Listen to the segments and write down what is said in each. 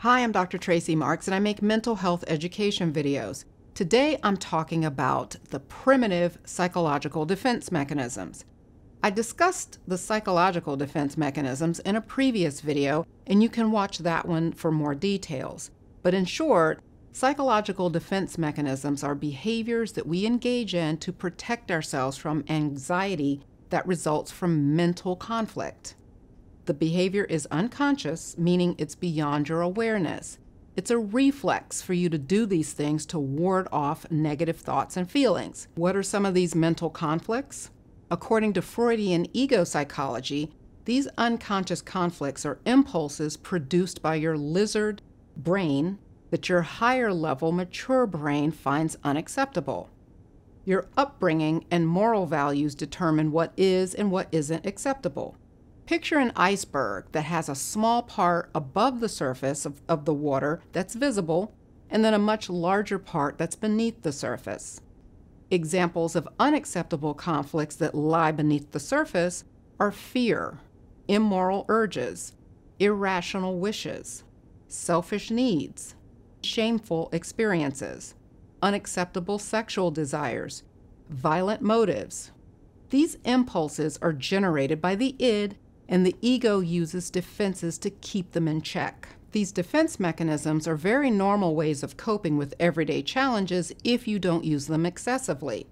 Hi, I'm Dr. Tracey Marks and I make mental health education videos. Today I'm talking about the primitive psychological defense mechanisms. I discussed the psychological defense mechanisms in a previous video and you can watch that one for more details. But in short, psychological defense mechanisms are behaviors that we engage in to protect ourselves from anxiety that results from mental conflict. The behavior is unconscious, meaning it's beyond your awareness. It's a reflex for you to do these things to ward off negative thoughts and feelings. What are some of these mental conflicts? According to Freudian ego psychology, these unconscious conflicts are impulses produced by your lizard brain that your higher level mature brain finds unacceptable. Your upbringing and moral values determine what is and what isn't acceptable. Picture an iceberg that has a small part above the surface of, of the water that's visible, and then a much larger part that's beneath the surface. Examples of unacceptable conflicts that lie beneath the surface are fear, immoral urges, irrational wishes, selfish needs, shameful experiences, unacceptable sexual desires, violent motives. These impulses are generated by the id and the ego uses defenses to keep them in check. These defense mechanisms are very normal ways of coping with everyday challenges if you don't use them excessively.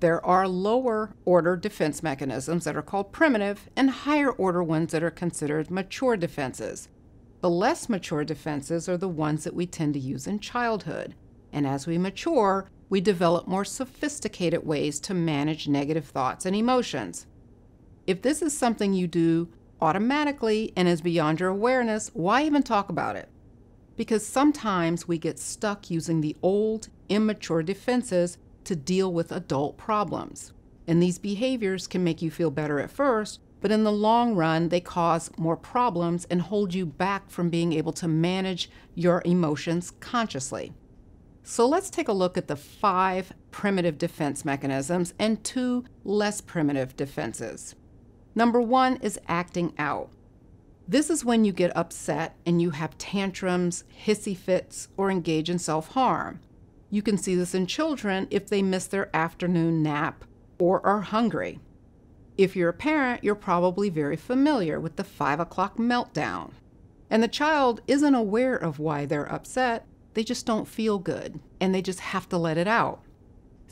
There are lower order defense mechanisms that are called primitive and higher order ones that are considered mature defenses. The less mature defenses are the ones that we tend to use in childhood. And as we mature, we develop more sophisticated ways to manage negative thoughts and emotions. If this is something you do automatically and is beyond your awareness, why even talk about it? Because sometimes we get stuck using the old, immature defenses to deal with adult problems. And these behaviors can make you feel better at first, but in the long run, they cause more problems and hold you back from being able to manage your emotions consciously. So let's take a look at the five primitive defense mechanisms and two less primitive defenses. Number one is acting out. This is when you get upset and you have tantrums, hissy fits, or engage in self harm. You can see this in children if they miss their afternoon nap or are hungry. If you're a parent, you're probably very familiar with the 5 o'clock meltdown. And the child isn't aware of why they're upset, they just don't feel good, and they just have to let it out.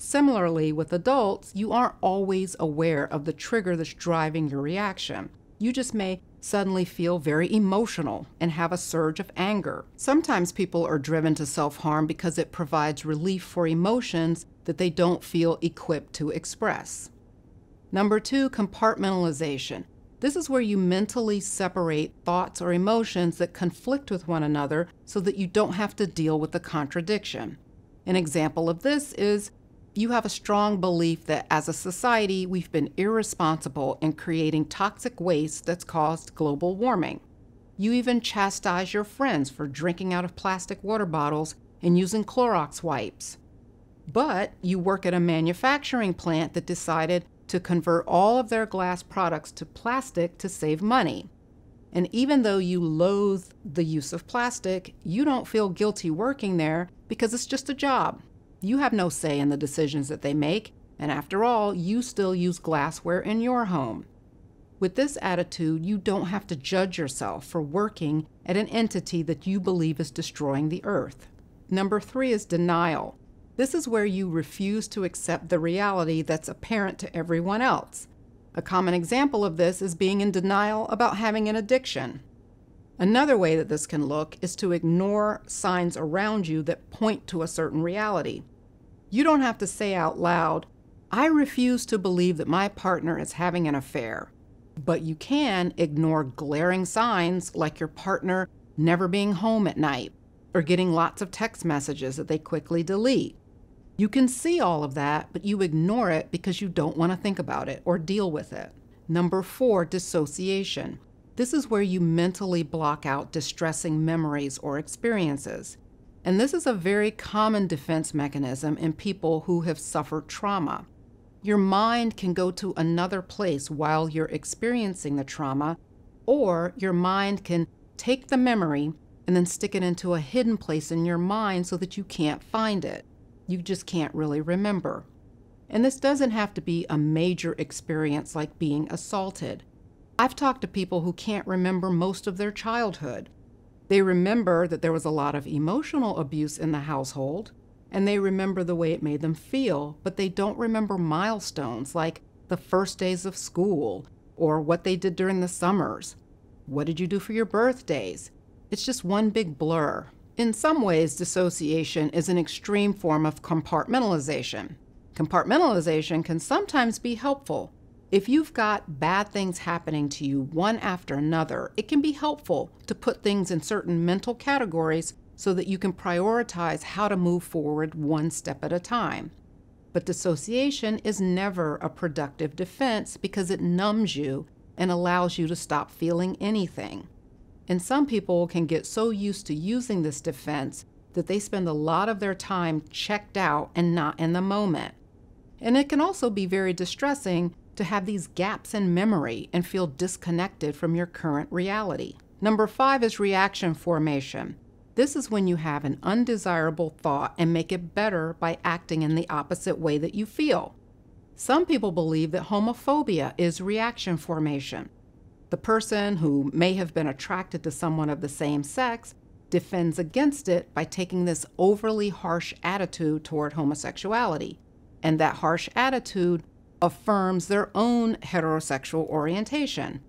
Similarly, with adults, you aren't always aware of the trigger that's driving your reaction. You just may suddenly feel very emotional and have a surge of anger. Sometimes people are driven to self harm because it provides relief for emotions that they don't feel equipped to express. Number two, compartmentalization. This is where you mentally separate thoughts or emotions that conflict with one another so that you don't have to deal with the contradiction. An example of this is you have a strong belief that as a society, we've been irresponsible in creating toxic waste that's caused global warming. You even chastise your friends for drinking out of plastic water bottles and using Clorox wipes. But you work at a manufacturing plant that decided to convert all of their glass products to plastic to save money. And even though you loathe the use of plastic, you don't feel guilty working there because it's just a job. You have no say in the decisions that they make, and after all, you still use glassware in your home. With this attitude, you don't have to judge yourself for working at an entity that you believe is destroying the earth. Number three is denial. This is where you refuse to accept the reality that's apparent to everyone else. A common example of this is being in denial about having an addiction. Another way that this can look is to ignore signs around you that point to a certain reality. You don't have to say out loud, I refuse to believe that my partner is having an affair. But you can ignore glaring signs like your partner never being home at night or getting lots of text messages that they quickly delete. You can see all of that, but you ignore it because you don't want to think about it or deal with it. Number four, dissociation. This is where you mentally block out distressing memories or experiences. And this is a very common defense mechanism in people who have suffered trauma. Your mind can go to another place while you're experiencing the trauma, or your mind can take the memory and then stick it into a hidden place in your mind so that you can't find it. You just can't really remember. And this doesn't have to be a major experience like being assaulted. I've talked to people who can't remember most of their childhood. They remember that there was a lot of emotional abuse in the household, and they remember the way it made them feel, but they don't remember milestones like the first days of school or what they did during the summers. What did you do for your birthdays? It's just one big blur. In some ways, dissociation is an extreme form of compartmentalization. Compartmentalization can sometimes be helpful. If you've got bad things happening to you one after another, it can be helpful to put things in certain mental categories so that you can prioritize how to move forward one step at a time. But dissociation is never a productive defense because it numbs you and allows you to stop feeling anything. And some people can get so used to using this defense that they spend a lot of their time checked out and not in the moment. And it can also be very distressing to have these gaps in memory and feel disconnected from your current reality. Number five is reaction formation. This is when you have an undesirable thought and make it better by acting in the opposite way that you feel. Some people believe that homophobia is reaction formation. The person who may have been attracted to someone of the same sex defends against it by taking this overly harsh attitude toward homosexuality. And that harsh attitude affirms their own heterosexual orientation.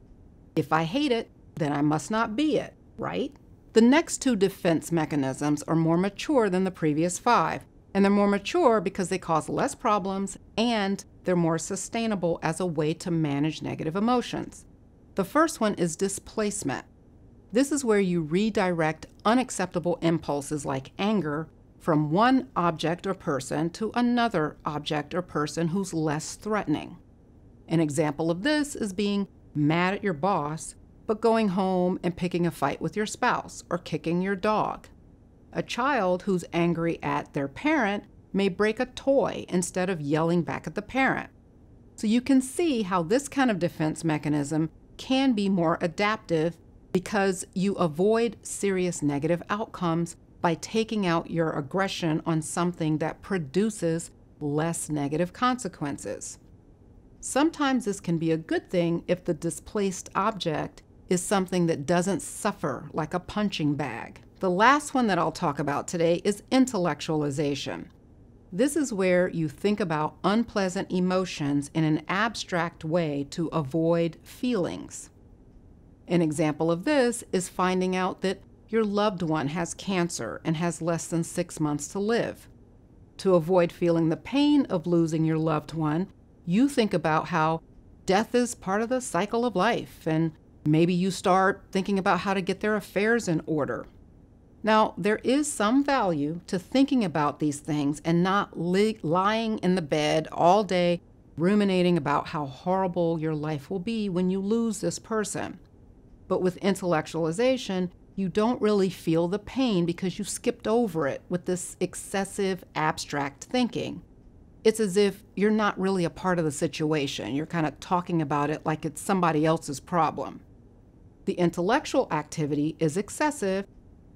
If I hate it, then I must not be it, right? The next two defense mechanisms are more mature than the previous five, and they're more mature because they cause less problems and they're more sustainable as a way to manage negative emotions. The first one is displacement. This is where you redirect unacceptable impulses like anger from one object or person to another object or person who's less threatening. An example of this is being mad at your boss but going home and picking a fight with your spouse or kicking your dog. A child who's angry at their parent may break a toy instead of yelling back at the parent. So you can see how this kind of defense mechanism can be more adaptive because you avoid serious negative outcomes by taking out your aggression on something that produces less negative consequences. Sometimes this can be a good thing if the displaced object is something that doesn't suffer like a punching bag. The last one that I'll talk about today is intellectualization. This is where you think about unpleasant emotions in an abstract way to avoid feelings. An example of this is finding out that your loved one has cancer and has less than six months to live. To avoid feeling the pain of losing your loved one, you think about how death is part of the cycle of life and Maybe you start thinking about how to get their affairs in order. Now, there is some value to thinking about these things and not li- lying in the bed all day ruminating about how horrible your life will be when you lose this person. But with intellectualization, you don't really feel the pain because you skipped over it with this excessive abstract thinking. It's as if you're not really a part of the situation. You're kind of talking about it like it's somebody else's problem. The intellectual activity is excessive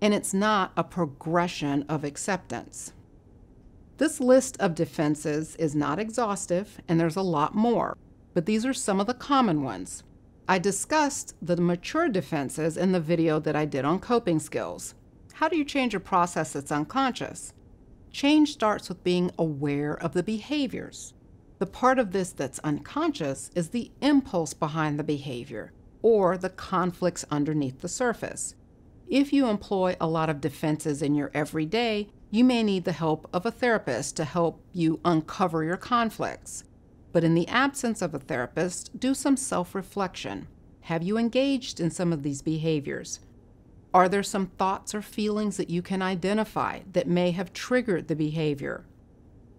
and it's not a progression of acceptance. This list of defenses is not exhaustive and there's a lot more, but these are some of the common ones. I discussed the mature defenses in the video that I did on coping skills. How do you change a process that's unconscious? Change starts with being aware of the behaviors. The part of this that's unconscious is the impulse behind the behavior or the conflicts underneath the surface. If you employ a lot of defenses in your everyday, you may need the help of a therapist to help you uncover your conflicts. But in the absence of a therapist, do some self reflection. Have you engaged in some of these behaviors? Are there some thoughts or feelings that you can identify that may have triggered the behavior?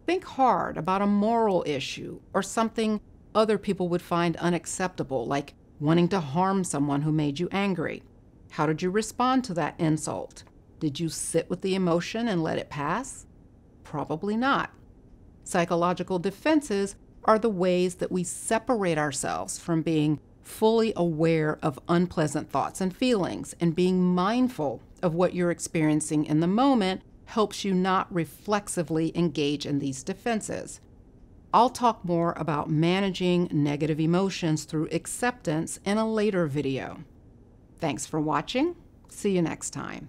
Think hard about a moral issue or something other people would find unacceptable, like wanting to harm someone who made you angry. How did you respond to that insult? Did you sit with the emotion and let it pass? Probably not. Psychological defenses are the ways that we separate ourselves from being fully aware of unpleasant thoughts and feelings and being mindful of what you're experiencing in the moment helps you not reflexively engage in these defenses. I'll talk more about managing negative emotions through acceptance in a later video. Thanks for watching. See you next time.